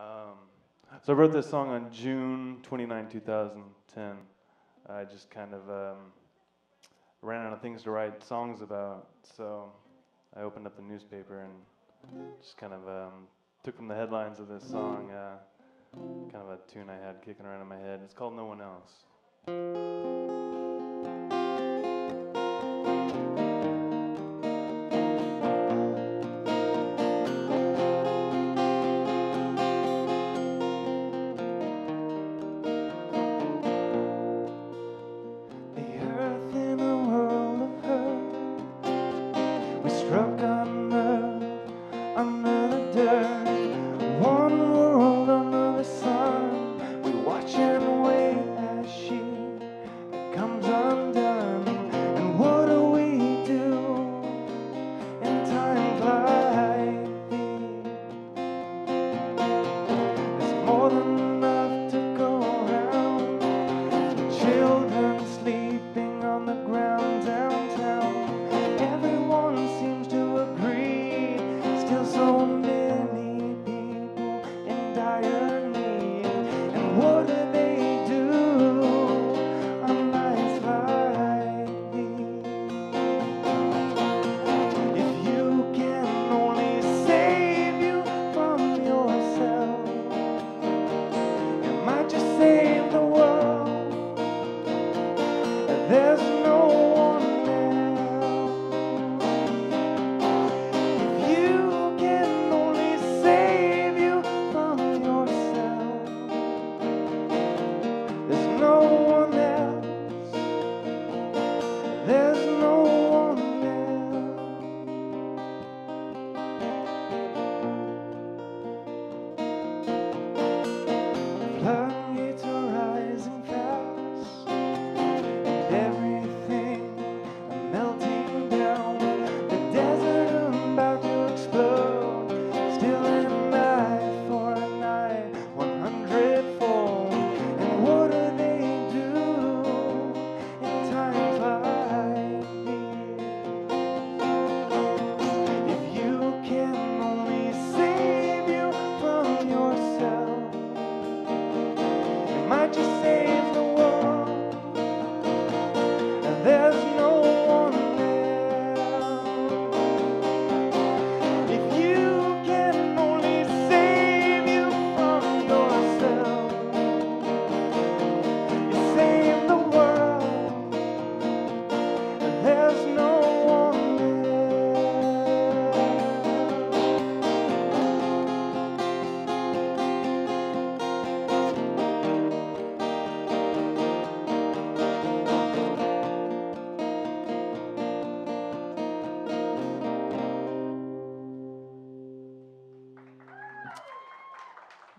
Um, so I wrote this song on June 29, 2010. I just kind of um, ran out of things to write songs about, so I opened up the newspaper and just kind of um, took from the headlines of this song uh, kind of a tune I had kicking around in my head. It's called No One Else. under the dirt.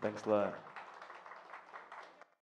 Thanks a lot.